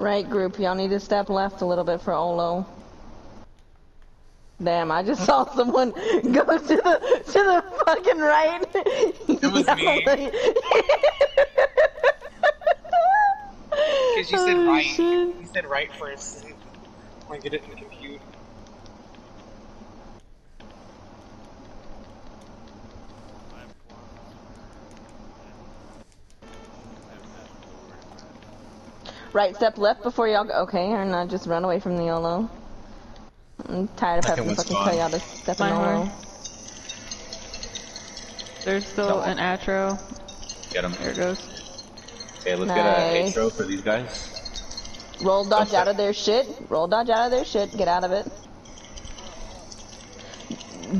Right group, y'all need to step left a little bit for Olo. Damn, I just saw someone go to the to the fucking right. It was me. Because you said Oh, right. shit. You said right first. get it in the compute. Right step left before y'all go. Okay, or not just run away from the Olo. I'm tired of having to fucking gone. tell y'all to step in My Olo. horn. There's still an atro. Get him. There it goes. Okay, let's Nice. get an atro for these guys. Roll dodge Okay. out of their shit. Roll dodge out of their shit. Get out of it.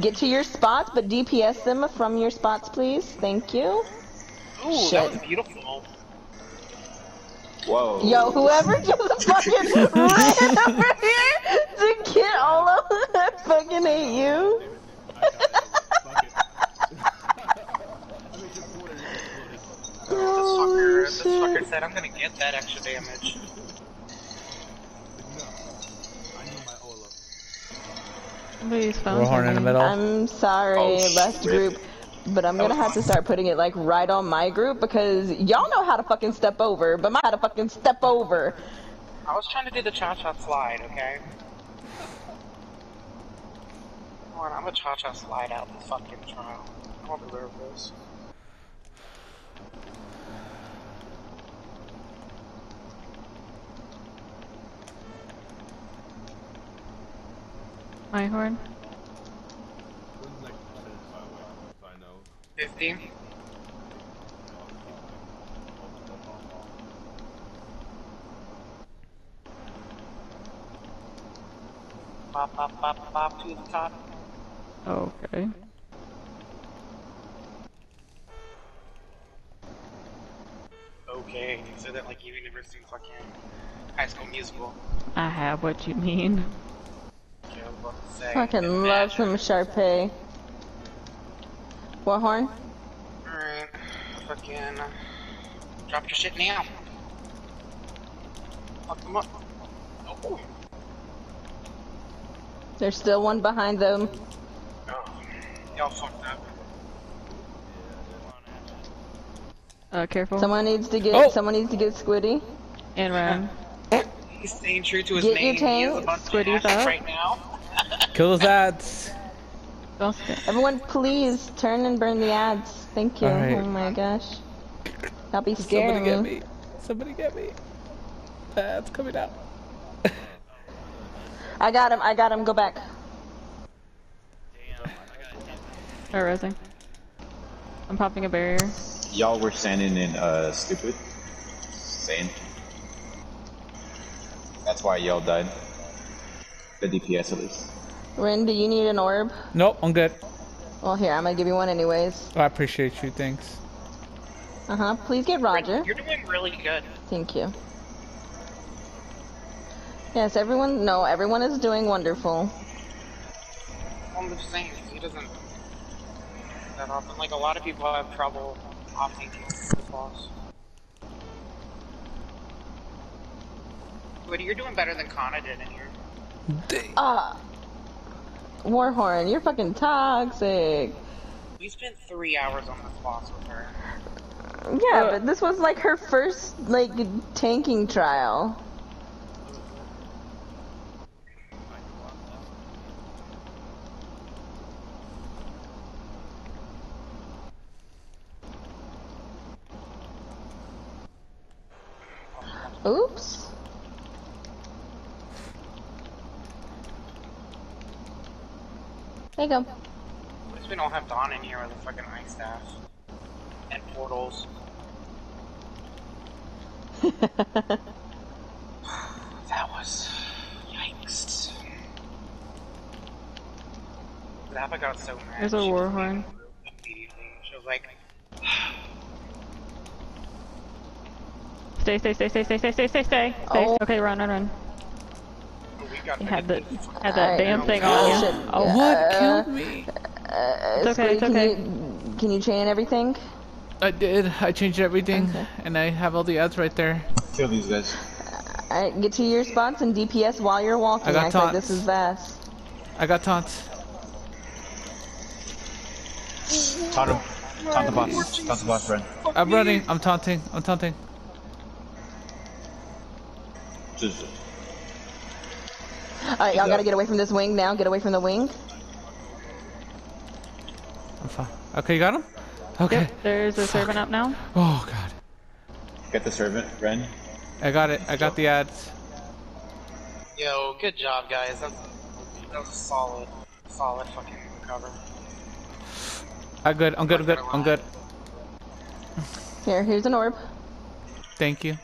Get to your spots, but DPS them from your spots, please. Thank you. Ooh, Shit. that was beautiful. Whoa. Yo, whoever just fucking ran over here to get all of I fucking hate you. This Holy fucker, oh, this shit. fucker said, I'm gonna get that extra damage. Somebody's phone. Warhorn in the middle. I'm sorry, Oh, left shit. group, but I'm gonna have to start putting it like right on my group because y'all know how to fucking step over, but my how to fucking step over. I was trying to do the cha-cha slide, okay? Come on, I'm a cha-cha slide out the fucking trial. I don't deserve this. My horn. Fifty. Bop, bop, bop, bop to the top. Okay. Okay, you said that like you never seen fucking High School Musical. I have what you mean. Okay, I was about to say. Fucking love some Sharpay. Warhorn? Alright, fucking drop your shit now. Fuck them up. Oh, There's still one behind them. oh. y'all fucked up. Uh, careful. Someone needs to get. Oh! Someone needs to get Squiddy. And run. He's staying true to his Get name. your He is a tank. bunch Squiddy's asses up. right now. Kill those ads. Don't. Everyone, please turn and burn the ads. Thank you. Alright. Oh my gosh. That'll be Somebody scaring get me. me. Somebody get me. Ads coming out. I got him. I got him. Go back. Start resing. I'm popping a barrier. Y'all were standing in uh stupid. Sane. That's why y'all died. The DPS at least. Rin, do you need an orb? Nope, I'm good. Well, here, I'm gonna give you one anyways. I appreciate you. Thanks. Uh huh. Please get Roger. You're doing really good. Thank you. Yes, everyone. No, everyone is doing wonderful. I'm just saying, he doesn't that often. Like, a lot of people have trouble opting to the boss. But you're doing better than Kana did in here. Ah. Warhorn, you're fucking toxic. We spent three hours on this boss with her. Yeah, uh, but this was like her first like tanking trial. Oops. There you go. At least we don't have Dawn in here with a fucking ice staff. And portals. That was... Yikes. Zappa got so mad. There's a she war horn. leaving the room Immediately. She was like, Stay, stay, stay, stay, stay, stay, stay, stay, stay. Oh. Okay, run, run, run. We got You had the the had that Alright. damn thing on you. shit. Oh, What Uh, killed me? Uh, It's okay, it's Squiddy, okay. Can you, can you chain everything? I did. I changed everything, Okay. and I have all the ads right there. Kill these guys. Alright, get to your spots and DPS while you're walking. I got Act like taunts. this is vast. I got taunts. Taunt him. Taunt the boss. Taunt the boss, Ren. I'm running. I'm taunting. I'm taunting. Just Alright, y'all gotta get away from this wing now. Get away from the wing. I'm fine. Okay, you got him? Okay. Yep, there's a servant up now. Oh god. get the servant, Ren. I got it. I got the ads. Yo, good job, guys. That was, that was a solid, solid fucking cover. I'm good. I'm good. I'm good. I'm good. Here, here's an orb. Thank you.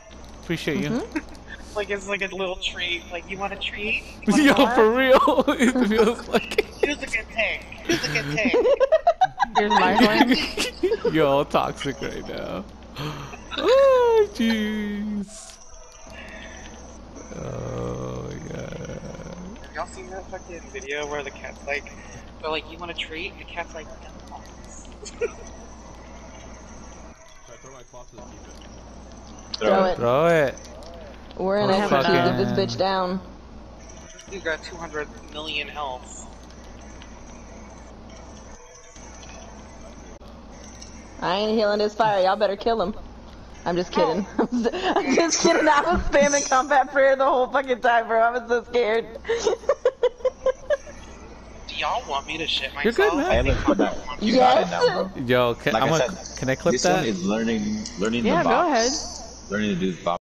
Appreciate you. Mm-hmm. Like it's like a little treat. Like you want a treat? Yo, for real. it feels like. Who's a good tank? Who's a good tank? Here's my horn. Yo, toxic right now. Oh, jeez. Oh, yeah. Have y'all seen that fucking video where the cat's like, they're like, you want a treat? And the cat's like, no. Throw it. Throw it. We're in Oh, it for fucking- keep this bitch down. This dude got 200 million health. I ain't healing this fire. Y'all better kill him. I'm just kidding. I'm just kidding. I was spamming combat prayer the whole fucking time, bro. I was so scared. Do y'all want me to shit You're good, man. I haven't put that. You got it now, bro. Yo, can, Like I'm I gonna, can I clip this that? one is learning, learning Yeah, the go box. Learning to do the box.